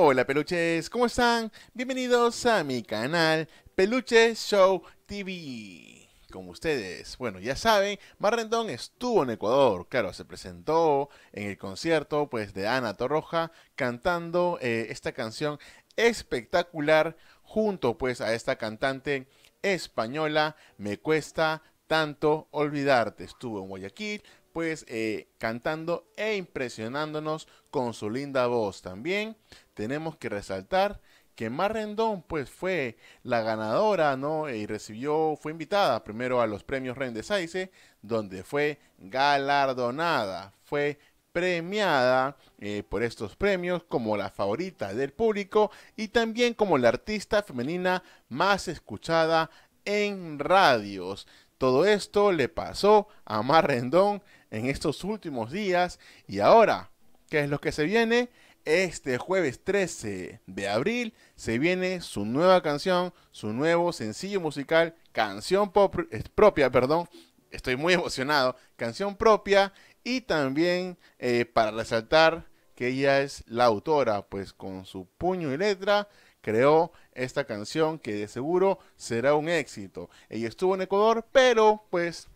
Hola peluches, ¿cómo están? Bienvenidos a mi canal Peluche Show TV. Como ustedes, bueno, ya saben, Marrendón estuvo en Ecuador, claro, se presentó en el concierto pues de Ana Torroja cantando eh, esta canción espectacular junto pues a esta cantante española Me cuesta tanto olvidarte. Estuvo en Guayaquil, pues eh, cantando e impresionándonos con su linda voz. También tenemos que resaltar que Mar Rendón pues fue la ganadora, ¿no? Y recibió, fue invitada primero a los premios Saize, donde fue galardonada, fue premiada eh, por estos premios como la favorita del público y también como la artista femenina más escuchada en radios. Todo esto le pasó a Mar Rendón en estos últimos días. Y ahora, ¿qué es lo que se viene? Este jueves 13 de abril se viene su nueva canción, su nuevo sencillo musical, canción eh, propia, perdón. Estoy muy emocionado. Canción propia y también eh, para resaltar que ella es la autora, pues con su puño y letra creó esta canción que de seguro será un éxito. Ella estuvo en Ecuador, pero pues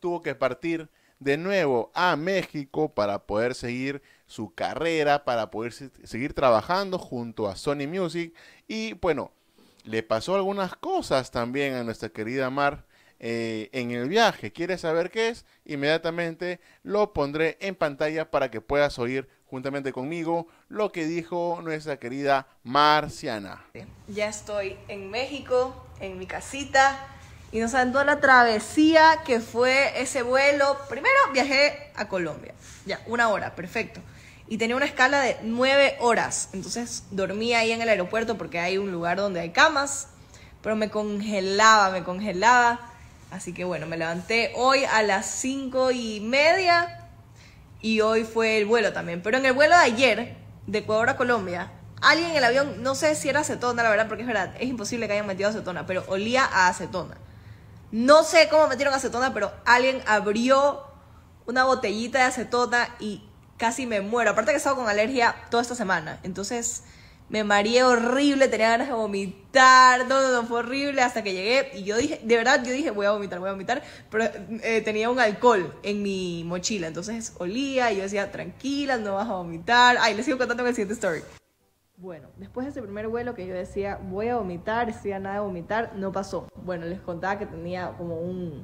tuvo que partir de nuevo a México para poder seguir su carrera, para poder seguir trabajando junto a Sony Music. Y bueno, le pasó algunas cosas también a nuestra querida Mar eh, en el viaje. ¿Quieres saber qué es? Inmediatamente lo pondré en pantalla para que puedas oír juntamente conmigo lo que dijo nuestra querida Marciana. Ya estoy en México, en mi casita y nos andó la travesía que fue ese vuelo. Primero viajé a Colombia, ya, una hora, perfecto. Y tenía una escala de nueve horas. Entonces dormí ahí en el aeropuerto porque hay un lugar donde hay camas, pero me congelaba, me congelaba. Así que bueno, me levanté hoy a las cinco y media y hoy fue el vuelo también. Pero en el vuelo de ayer, de Ecuador a Colombia, alguien en el avión, no sé si era acetona, la verdad, porque es verdad, es imposible que hayan metido acetona, pero olía a acetona. No sé cómo metieron acetona, pero alguien abrió una botellita de acetona y casi me muero. Aparte que he estado con alergia toda esta semana. Entonces me mareé horrible, tenía ganas de vomitar. No, no, no, fue horrible hasta que llegué. Y yo dije, de verdad, yo dije, voy a vomitar, voy a vomitar. Pero eh, tenía un alcohol en mi mochila. Entonces olía y yo decía, tranquila, no vas a vomitar. Ay, les sigo contando en el siguiente story. Bueno, después de ese primer vuelo que yo decía, voy a vomitar, a nada de vomitar, no pasó. Bueno, les contaba que tenía como un,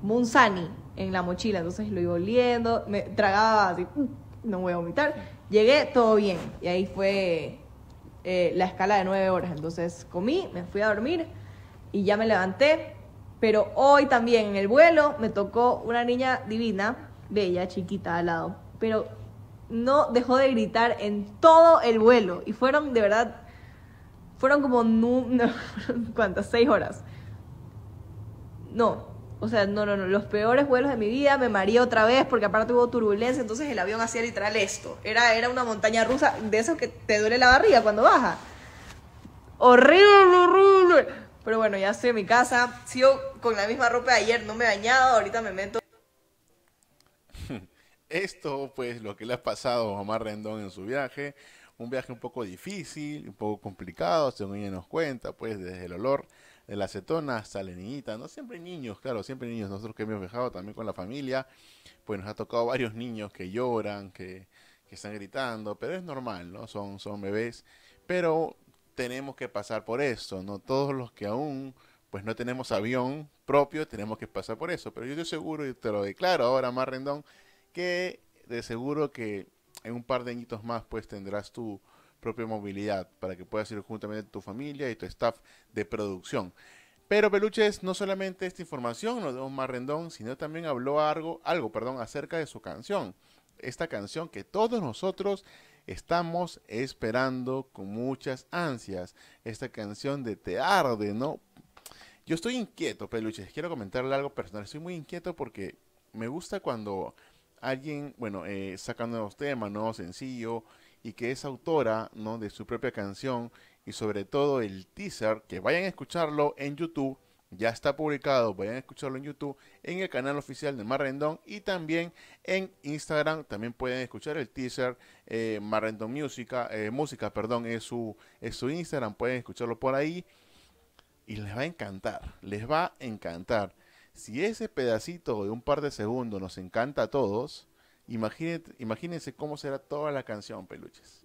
como en la mochila, entonces lo iba oliendo, me tragaba así, mm, no voy a vomitar. Llegué, todo bien, y ahí fue eh, la escala de nueve horas. Entonces comí, me fui a dormir y ya me levanté. Pero hoy también en el vuelo me tocó una niña divina, bella, chiquita al lado. Pero no dejó de gritar en todo el vuelo. Y fueron, de verdad, fueron como, no, ¿cuántas? Seis horas. No, o sea, no, no, no, los peores vuelos de mi vida, me mareé otra vez porque aparte hubo turbulencia, entonces el avión hacía literal esto. Era, era una montaña rusa de esos que te duele la barriga cuando baja. Horrible, horrible. Pero bueno, ya estoy en mi casa, sigo con la misma ropa de ayer, no me he bañado, ahorita me meto esto, pues, lo que le ha pasado a Omar Rendón en su viaje, un viaje un poco difícil, un poco complicado, según ella nos cuenta, pues, desde el olor de la acetona hasta la niñita, ¿no? Siempre niños, claro, siempre niños. Nosotros que hemos viajado también con la familia, pues nos ha tocado varios niños que lloran, que, están gritando, pero es normal, ¿no? Son, son bebés, pero tenemos que pasar por eso, ¿no? Todos los que aún pues no tenemos avión propio, tenemos que pasar por eso. Pero yo estoy seguro, y te lo declaro ahora, más Rendón, que de seguro que en un par de añitos más pues tendrás tu propia movilidad para que puedas ir juntamente tu familia y tu staff de producción. Pero Peluches, no solamente esta información nos dio más rendón, sino también habló algo, algo perdón, acerca de su canción. Esta canción que todos nosotros estamos esperando con muchas ansias. Esta canción de Te Arde, ¿no? Yo estoy inquieto, Peluches. Quiero comentarle algo personal. Estoy muy inquieto porque me gusta cuando alguien, bueno, eh, saca nuevos temas, nuevo sencillo, y que es autora, ¿no? De su propia canción y sobre todo el teaser, que vayan a escucharlo en YouTube ya está publicado, vayan a escucharlo en YouTube, en el canal oficial de Marrendón y también en Instagram. También pueden escuchar el teaser eh, Marrendón Música, eh, Música, perdón, es su, es su Instagram, pueden escucharlo por ahí y les va a encantar, les va a encantar. Si ese pedacito de un par de segundos nos encanta a todos, imagínense, imagínense cómo será toda la canción, peluches.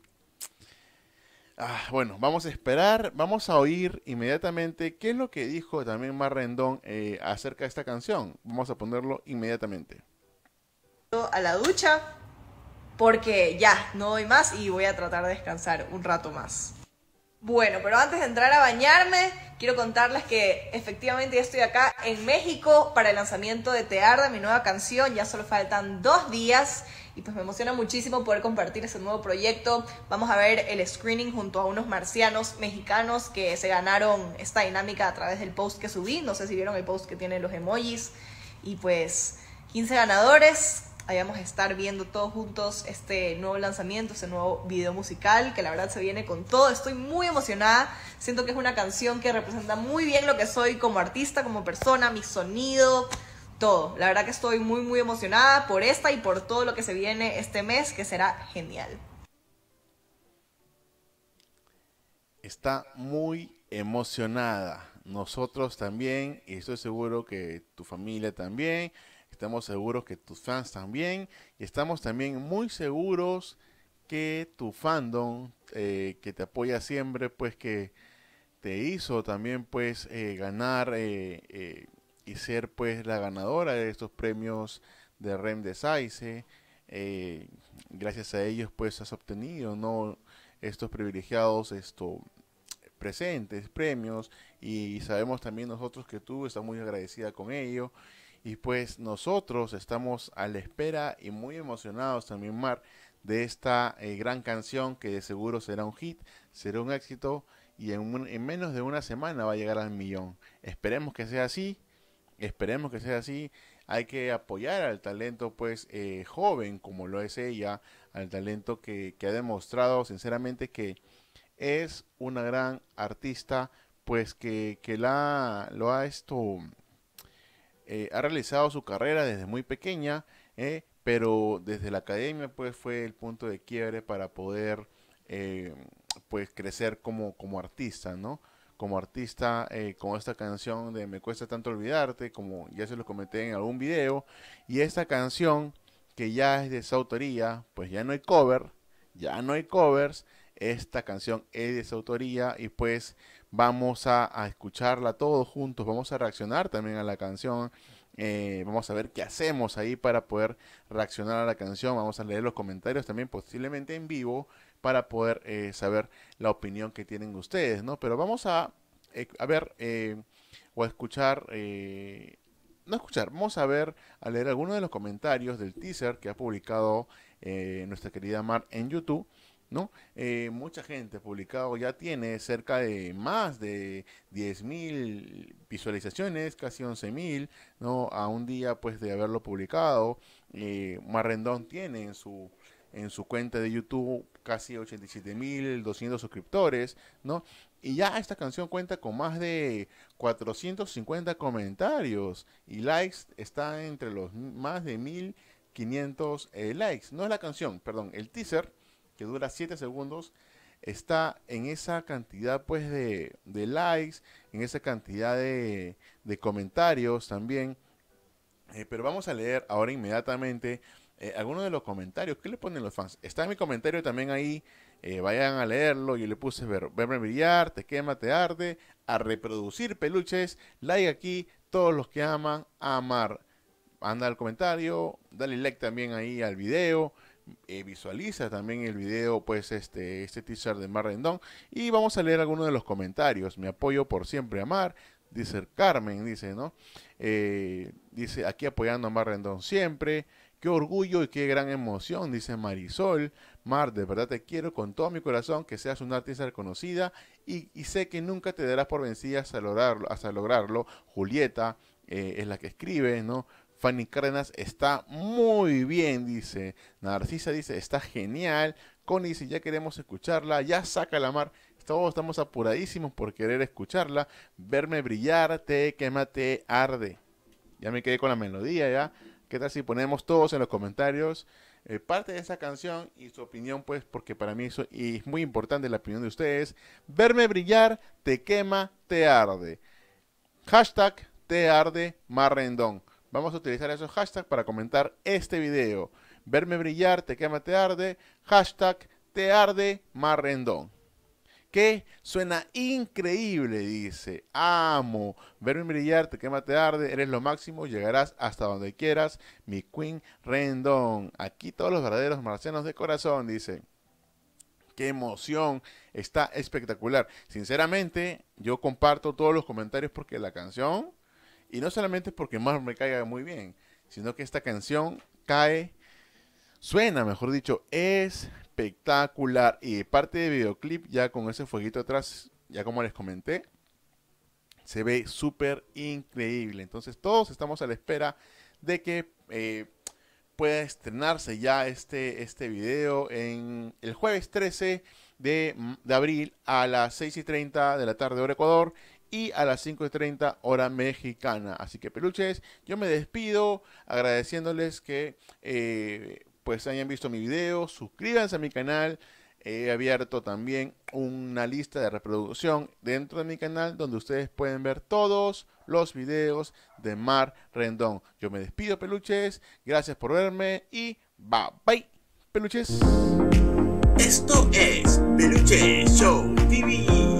Ah, bueno, vamos a esperar, vamos a oír inmediatamente qué es lo que dijo también Mar Rendón eh, acerca de esta canción. Vamos a ponerlo inmediatamente. A la ducha, porque ya, no doy más y voy a tratar de descansar un rato más. Bueno, pero antes de entrar a bañarme, quiero contarles que efectivamente ya estoy acá en México para el lanzamiento de Tearda, mi nueva canción. Ya solo faltan dos días y pues me emociona muchísimo poder compartir ese nuevo proyecto. Vamos a ver el screening junto a unos marcianos mexicanos que se ganaron esta dinámica a través del post que subí. No sé si vieron el post que tiene los emojis. Y pues 15 ganadores. A estar viendo todos juntos este nuevo lanzamiento, este nuevo video musical, que la verdad se viene con todo. Estoy muy emocionada. Siento que es una canción que representa muy bien lo que soy como artista, como persona, mi sonido, todo. La verdad que estoy muy, muy emocionada por esta y por todo lo que se viene este mes, que será genial. Está muy emocionada. Nosotros también, y estoy seguro que tu familia también. Estamos seguros que tus fans también. Y estamos también muy seguros que tu fandom, eh, que te apoya siempre, pues que te hizo también pues eh, ganar eh, y ser pues la ganadora de estos premios de REM de SAICE. Eh, gracias a ellos pues has obtenido no estos privilegiados esto presentes premios y sabemos también nosotros que tú estás muy agradecida con ello y pues nosotros estamos a la espera y muy emocionados también Mar de esta eh, gran canción que de seguro será un hit será un éxito y en, en menos de una semana va a llegar al millón esperemos que sea así Esperemos que sea así. Hay que apoyar al talento pues eh, joven como lo es ella, al talento que, ha demostrado sinceramente que es una gran artista pues que, la, lo ha esto eh, ha realizado su carrera desde muy pequeña eh, pero desde la academia pues fue el punto de quiebre para poder pues crecer como, como artista no como artista eh, con esta canción de Me cuesta tanto olvidarte, como ya se lo comenté en algún video. Y esta canción, que ya es de su autoría, pues ya no hay cover, ya no hay covers. Esta canción es de su autoría y pues vamos a, escucharla todos juntos, vamos a reaccionar también a la canción. Eh, vamos a ver qué hacemos ahí para poder reaccionar a la canción. Vamos a leer los comentarios también posiblemente en vivo para poder eh, saber la opinión que tienen ustedes, ¿no? Pero vamos a, eh, a ver eh, o a escuchar, no escuchar, vamos a ver, a leer algunos de los comentarios del teaser que ha publicado nuestra querida Mar en YouTube. ¿No? mucha gente publicado ya tiene cerca de más de 10.000 visualizaciones, casi 11.000, ¿no? A un día pues de haberlo publicado. Marrendón tiene en su en su cuenta de YouTube casi 87.200 suscriptores, ¿no? Y ya esta canción cuenta con más de 450 comentarios y likes está entre los más de 1500 eh, likes. No es la canción, perdón, el teaser que dura 7 segundos está en esa cantidad pues de, likes, en esa cantidad de, comentarios también. Eh, pero vamos a leer ahora inmediatamente eh, algunos de los comentarios. ¿Qué le ponen los fans? Está en mi comentario también ahí. Eh, vayan a leerlo. Yo le puse ver, verme brillar, te quema, te arde. A reproducir peluches. Like aquí. Todos los que aman, amar. Anda al comentario. Dale like también ahí al video. Eh, visualiza también el video, pues este, este teaser de Mar Rendón. Y vamos a leer algunos de los comentarios. Me apoyo por siempre amar. Dice Carmen, dice, ¿no? dice, aquí apoyando a Mar Rendón siempre. Qué orgullo y qué gran emoción, dice Marisol. Mar, de verdad te quiero con todo mi corazón, que seas una artista reconocida y, sé que nunca te darás por vencida hasta lograrlo. Hasta lograrlo. Julieta eh, es la que escribe, ¿no? Fanny Cárdenas está muy bien, dice. Narcisa dice, está genial. Connie dice, ya queremos escucharla. Ya saca la mar. todos estamos apuradísimos por querer escucharla. Verme brillar, te quema, te arde. Ya me quedé con la melodía, ¿ya? ¿Qué tal si ponemos todos en los comentarios eh, parte de esa canción y su opinión, pues, porque para mí eso, es muy importante la opinión de ustedes. Verme brillar, te quema, te arde. Hashtag te arde marrendón. Vamos a utilizar esos hashtags para comentar este video. Verme brillar, te quema, te arde. Hashtag te arde marrendón que suena increíble, dice. Amo verme brillar, te quema, te arde, eres lo máximo, llegarás hasta donde quieras, mi Queen Rendón. Aquí todos los verdaderos marcianos de corazón, dice. Qué emoción, está espectacular. Sinceramente, yo comparto todos los comentarios porque la canción, y no solamente porque más me caiga muy bien, sino que esta canción cae, suena, mejor dicho, es espectacular. Y parte de videoclip, ya con ese fueguito atrás, ya como les comenté, se ve súper increíble. Entonces todos estamos a la espera de que eh, pueda estrenarse ya este, este video en el jueves 13 de, de, abril a las 6 y 30 de la tarde hora Ecuador y a las 5 y 30 hora mexicana. Así que peluches, yo me despido agradeciéndoles que eh, pues hayan visto mi video, suscríbanse a mi canal. He abierto también una lista de reproducción dentro de mi canal donde ustedes pueden ver todos los videos de Mar Rendón. Yo me despido, peluches. Gracias por verme y bye bye, peluches. Esto es Peluche Show TV.